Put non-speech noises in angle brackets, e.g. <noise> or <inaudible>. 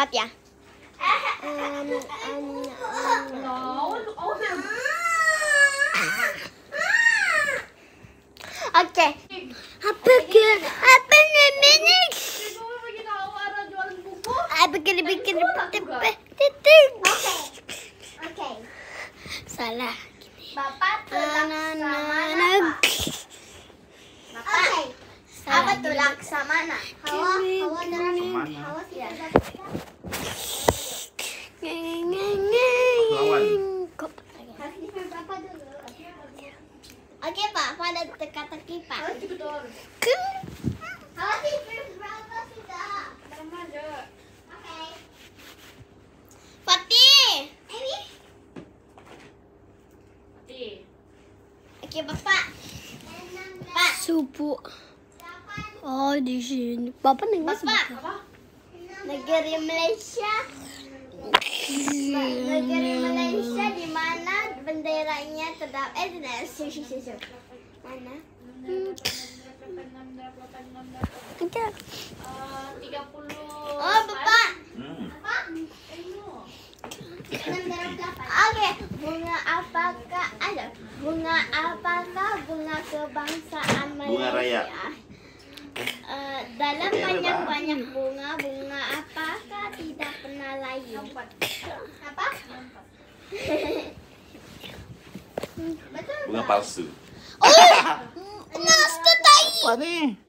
Empat ya. Um, um, um, Oke. Apa ke? Apa namanya? Apa kira bikin tepe tepe? Oke. Salah. Bapak tulang samana. Bapak. Oke. Apa tulang samana? Hawa, hawa? Hawa tidak Oke Pak, pada teka-teki Pak. Fatih. Oke Bapak. Pak. Supu. Oh di sini. Bapak nengok Bapak. Negeri Malaysia. Negeri Malaysia terdapat eh tidak susu susu. Mana? Enggak. Oh, Bapak. Hmm. Oke, bunga apakah ada? Bunga apakah bunga kebangsaan Bunga Malaysia? raya. Eh, dalam banyak-banyak bunga, bunga apakah tidak pernah layu? Apa? <laughs> Bunga palsu. <laughs> Mas, tai. Apa nih?